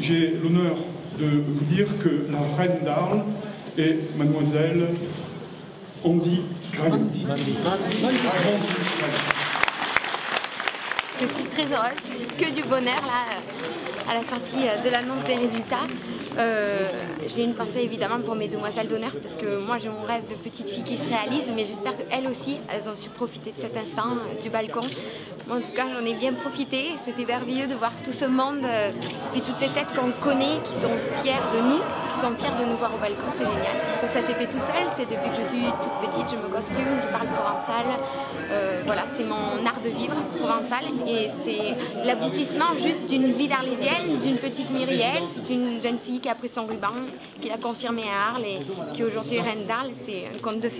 j'ai l'honneur de vous dire que la reine d'Arles est mademoiselle Andy Graillon. Je suis très heureuse, que du bonheur là, à la sortie de l'annonce des résultats. Euh, j'ai une pensée évidemment pour mes demoiselles d'honneur parce que moi j'ai mon rêve de petite fille qui se réalise mais j'espère qu'elles aussi elles ont su profiter de cet instant euh, du balcon. En tout cas j'en ai bien profité, c'était merveilleux de voir tout ce monde, euh, puis toutes ces têtes qu'on connaît qui sont fiers de nous, qui sont fiers de nous voir au balcon, c'est génial. Ça s'est fait tout seul, c'est depuis que je suis toute petite, je me costume, je parle provençal, voilà c'est mon art de vivre provençal et c'est l'aboutissement juste d'une vie d'arlésienne, d'une petite Myriette, d'une jeune fille qui a pris son ruban, qui l'a confirmé à Arles et qui aujourd'hui est reine d'Arles. C'est un conte de fées.